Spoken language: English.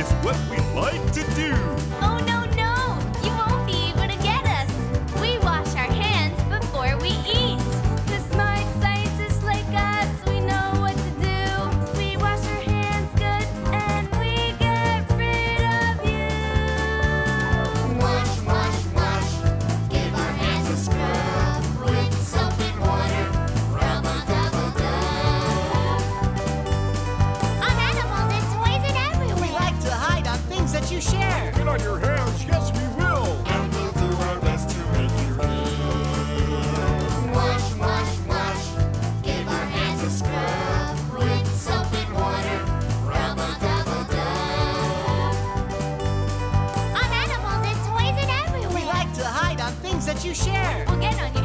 It's what we like to do. Oh no! Things share. Get on your hands, yes, we will. And we'll do our best to make you real. Wash, wash, wash. Give our hands a scrub with soap and water. Rub a double dub. On animals and toys and We like to hide on things that you share. We'll get on your